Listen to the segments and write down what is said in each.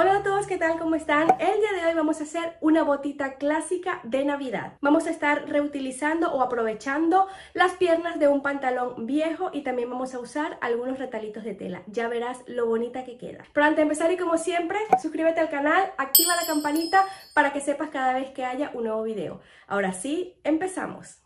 Hola a todos, ¿qué tal? ¿Cómo están? El día de hoy vamos a hacer una botita clásica de Navidad. Vamos a estar reutilizando o aprovechando las piernas de un pantalón viejo y también vamos a usar algunos retalitos de tela. Ya verás lo bonita que queda. Pero antes de empezar y como siempre, suscríbete al canal, activa la campanita para que sepas cada vez que haya un nuevo video. Ahora sí, empezamos.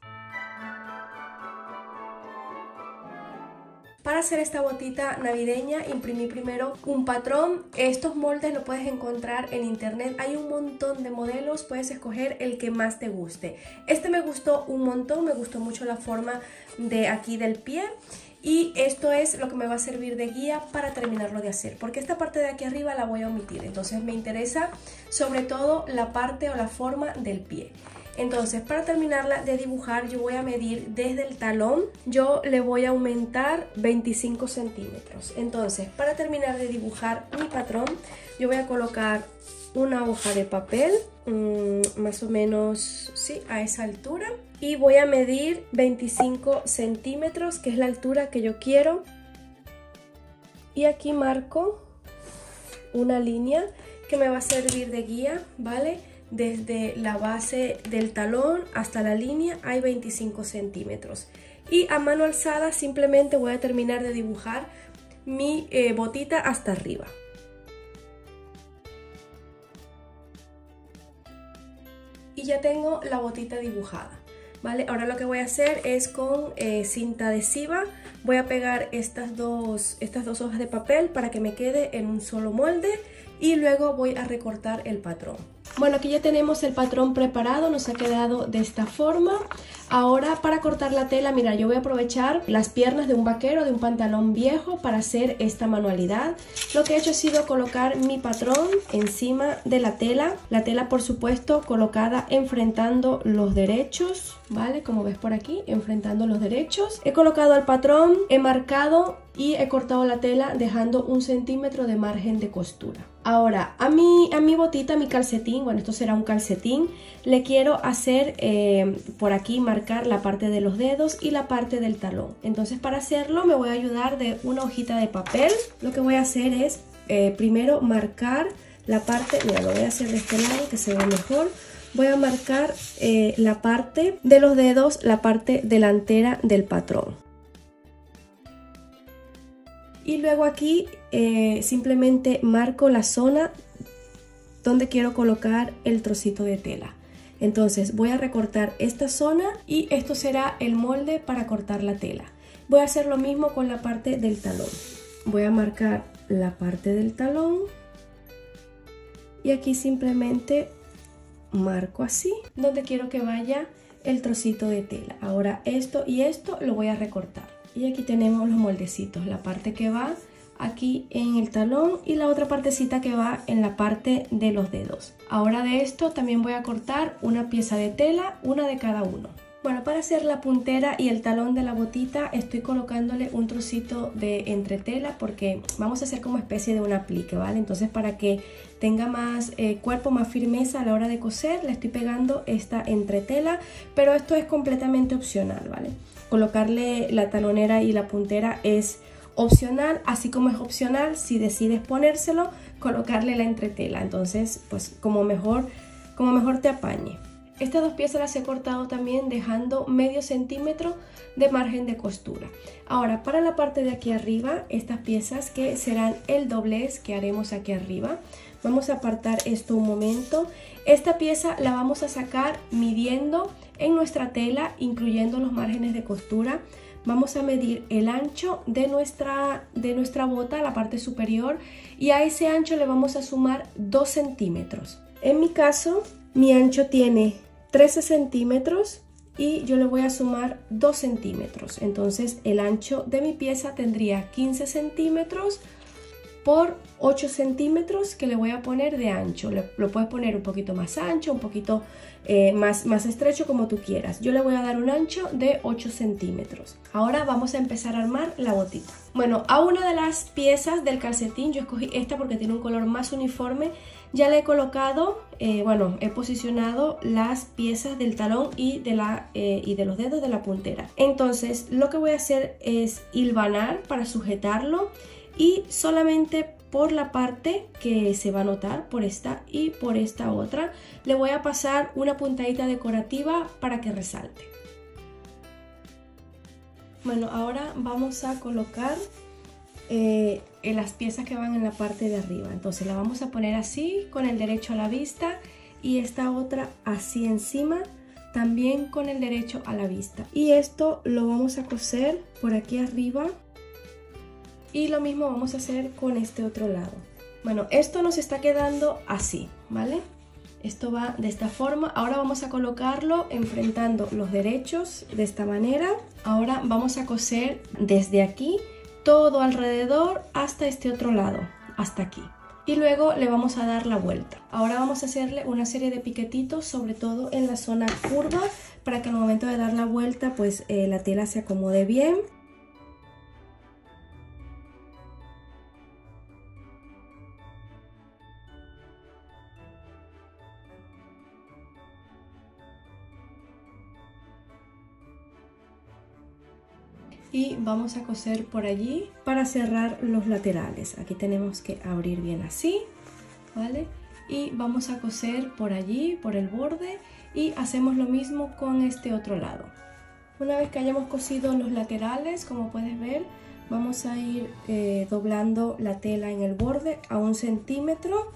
Para hacer esta botita navideña imprimí primero un patrón. Estos moldes lo puedes encontrar en internet. Hay un montón de modelos, puedes escoger el que más te guste. Este me gustó un montón, me gustó mucho la forma de aquí del pie. Y esto es lo que me va a servir de guía para terminarlo de hacer. Porque esta parte de aquí arriba la voy a omitir. Entonces me interesa sobre todo la parte o la forma del pie. Entonces, para terminarla de dibujar, yo voy a medir desde el talón, yo le voy a aumentar 25 centímetros. Entonces, para terminar de dibujar mi patrón, yo voy a colocar una hoja de papel, mm, más o menos, sí, a esa altura. Y voy a medir 25 centímetros, que es la altura que yo quiero. Y aquí marco una línea que me va a servir de guía, ¿vale? Desde la base del talón hasta la línea hay 25 centímetros. Y a mano alzada simplemente voy a terminar de dibujar mi eh, botita hasta arriba. Y ya tengo la botita dibujada. ¿Vale? Ahora lo que voy a hacer es con eh, cinta adhesiva, voy a pegar estas dos, estas dos hojas de papel para que me quede en un solo molde y luego voy a recortar el patrón. Bueno, aquí ya tenemos el patrón preparado, nos ha quedado de esta forma. Ahora para cortar la tela, mira, yo voy a aprovechar las piernas de un vaquero, de un pantalón viejo para hacer esta manualidad. Lo que he hecho ha sido colocar mi patrón encima de la tela. La tela, por supuesto, colocada enfrentando los derechos, ¿vale? Como ves por aquí, enfrentando los derechos. He colocado el patrón, he marcado y he cortado la tela dejando un centímetro de margen de costura. Ahora, a mi, a mi botita, a mi calcetín, bueno, esto será un calcetín, le quiero hacer eh, por aquí marcar la parte de los dedos y la parte del talón. Entonces, para hacerlo me voy a ayudar de una hojita de papel. Lo que voy a hacer es eh, primero marcar la parte, mira, lo voy a hacer de este lado que se ve mejor. Voy a marcar eh, la parte de los dedos, la parte delantera del patrón y luego aquí eh, simplemente marco la zona donde quiero colocar el trocito de tela. Entonces voy a recortar esta zona y esto será el molde para cortar la tela. Voy a hacer lo mismo con la parte del talón. Voy a marcar la parte del talón y aquí simplemente marco así donde quiero que vaya el trocito de tela. Ahora esto y esto lo voy a recortar y aquí tenemos los moldecitos la parte que va aquí en el talón y la otra partecita que va en la parte de los dedos ahora de esto también voy a cortar una pieza de tela una de cada uno bueno, para hacer la puntera y el talón de la botita estoy colocándole un trocito de entretela porque vamos a hacer como especie de un aplique, ¿vale? Entonces para que tenga más eh, cuerpo, más firmeza a la hora de coser, le estoy pegando esta entretela, pero esto es completamente opcional, ¿vale? Colocarle la talonera y la puntera es opcional, así como es opcional si decides ponérselo, colocarle la entretela. Entonces, pues como mejor, como mejor te apañe. Estas dos piezas las he cortado también dejando medio centímetro de margen de costura. Ahora para la parte de aquí arriba, estas piezas que serán el doblez que haremos aquí arriba, vamos a apartar esto un momento. Esta pieza la vamos a sacar midiendo en nuestra tela, incluyendo los márgenes de costura. Vamos a medir el ancho de nuestra, de nuestra bota, la parte superior, y a ese ancho le vamos a sumar 2 centímetros. En mi caso, mi ancho tiene 13 centímetros y yo le voy a sumar 2 centímetros. Entonces el ancho de mi pieza tendría 15 centímetros por 8 centímetros que le voy a poner de ancho. lo puedes poner un poquito más ancho, un poquito eh, más, más estrecho como tú quieras. Yo le voy a dar un ancho de 8 centímetros. Ahora vamos a empezar a armar la botita. Bueno, a una de las piezas del calcetín, yo escogí esta porque tiene un color más uniforme ya le he colocado, eh, bueno, he posicionado las piezas del talón y de, la, eh, y de los dedos de la puntera. Entonces lo que voy a hacer es hilvanar para sujetarlo y solamente por la parte que se va a notar, por esta y por esta otra. Le voy a pasar una puntadita decorativa para que resalte. Bueno, ahora vamos a colocar eh, en las piezas que van en la parte de arriba. Entonces la vamos a poner así, con el derecho a la vista y esta otra así encima, también con el derecho a la vista. Y esto lo vamos a coser por aquí arriba y lo mismo vamos a hacer con este otro lado. Bueno, esto nos está quedando así, ¿vale? Esto va de esta forma. Ahora vamos a colocarlo enfrentando los derechos de esta manera. Ahora vamos a coser desde aquí todo alrededor hasta este otro lado, hasta aquí. Y luego le vamos a dar la vuelta. Ahora vamos a hacerle una serie de piquetitos, sobre todo en la zona curva, para que al momento de dar la vuelta pues eh, la tela se acomode bien. Y vamos a coser por allí para cerrar los laterales. Aquí tenemos que abrir bien así vale y vamos a coser por allí por el borde y hacemos lo mismo con este otro lado. Una vez que hayamos cosido los laterales como puedes ver vamos a ir eh, doblando la tela en el borde a un centímetro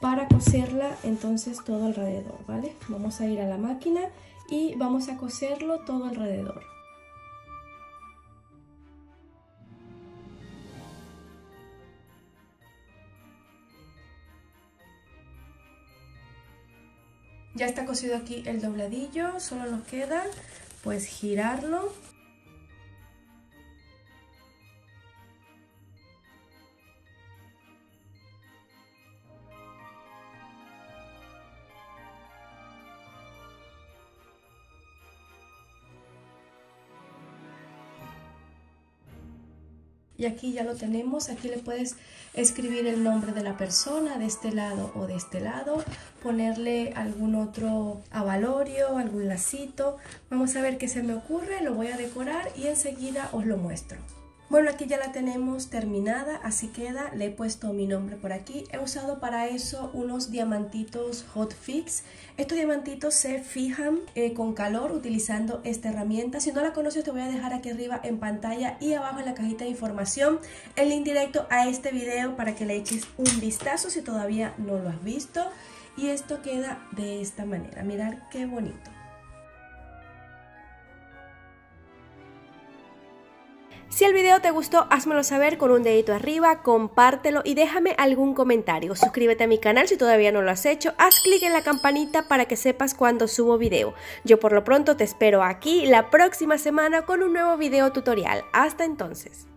para coserla entonces todo alrededor vale vamos a ir a la máquina y vamos a coserlo todo alrededor Ya está cosido aquí el dobladillo, solo nos queda pues girarlo y aquí ya lo tenemos, aquí le puedes escribir el nombre de la persona de este lado o de este lado, ponerle algún otro avalorio, algún lacito, vamos a ver qué se me ocurre, lo voy a decorar y enseguida os lo muestro. Bueno, aquí ya la tenemos terminada, así queda, le he puesto mi nombre por aquí. He usado para eso unos diamantitos Hot Fix. Estos diamantitos se fijan eh, con calor utilizando esta herramienta. Si no la conoces te voy a dejar aquí arriba en pantalla y abajo en la cajita de información el link directo a este video para que le eches un vistazo si todavía no lo has visto. Y esto queda de esta manera, mirar qué bonito. Si el video te gustó, házmelo saber con un dedito arriba, compártelo y déjame algún comentario. Suscríbete a mi canal si todavía no lo has hecho, haz clic en la campanita para que sepas cuando subo video. Yo por lo pronto te espero aquí la próxima semana con un nuevo video tutorial. Hasta entonces.